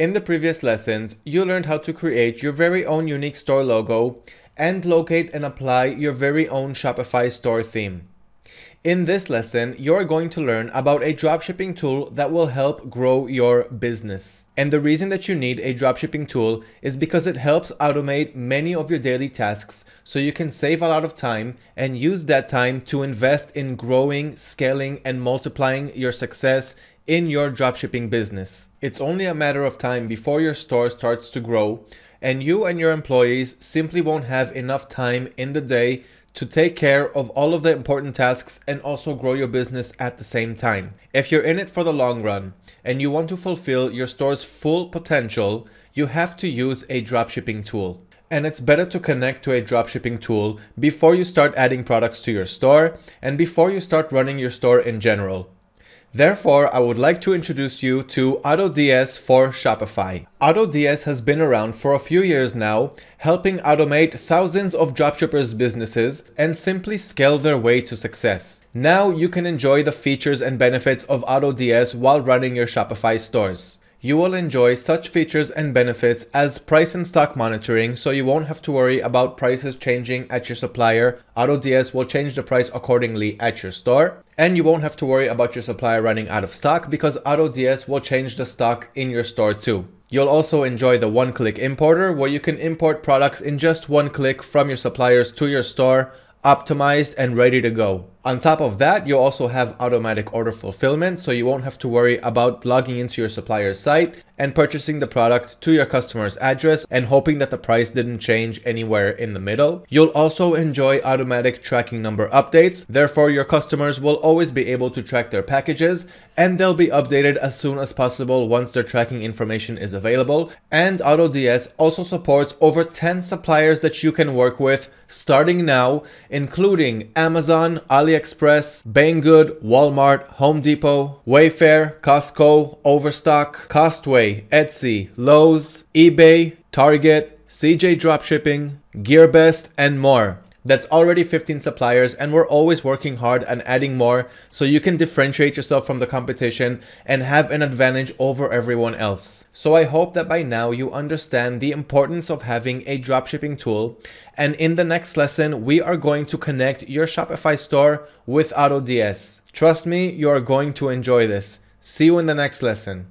In the previous lessons, you learned how to create your very own unique store logo and locate and apply your very own Shopify store theme. In this lesson, you're going to learn about a dropshipping tool that will help grow your business. And the reason that you need a dropshipping tool is because it helps automate many of your daily tasks so you can save a lot of time and use that time to invest in growing, scaling, and multiplying your success in your dropshipping business. It's only a matter of time before your store starts to grow and you and your employees simply won't have enough time in the day to take care of all of the important tasks and also grow your business at the same time. If you're in it for the long run and you want to fulfill your store's full potential, you have to use a dropshipping tool. And it's better to connect to a dropshipping tool before you start adding products to your store and before you start running your store in general. Therefore, I would like to introduce you to AutoDS for Shopify. AutoDS has been around for a few years now, helping automate thousands of dropshippers' businesses and simply scale their way to success. Now you can enjoy the features and benefits of AutoDS while running your Shopify stores you will enjoy such features and benefits as price and stock monitoring so you won't have to worry about prices changing at your supplier. AutoDS will change the price accordingly at your store. And you won't have to worry about your supplier running out of stock because AutoDS will change the stock in your store too. You'll also enjoy the one-click importer where you can import products in just one click from your suppliers to your store optimized and ready to go. On top of that, you also have automatic order fulfillment, so you won't have to worry about logging into your supplier's site and purchasing the product to your customer's address and hoping that the price didn't change anywhere in the middle. You'll also enjoy automatic tracking number updates, therefore your customers will always be able to track their packages and they'll be updated as soon as possible once their tracking information is available. And AutoDS also supports over 10 suppliers that you can work with starting now, including Amazon, AliExpress, AliExpress, Banggood, Walmart, Home Depot, Wayfair, Costco, Overstock, Costway, Etsy, Lowe's, eBay, Target, CJ Dropshipping, GearBest, and more. That's already 15 suppliers and we're always working hard and adding more so you can differentiate yourself from the competition and have an advantage over everyone else. So I hope that by now you understand the importance of having a dropshipping tool and in the next lesson we are going to connect your Shopify store with AutoDS. Trust me, you are going to enjoy this. See you in the next lesson.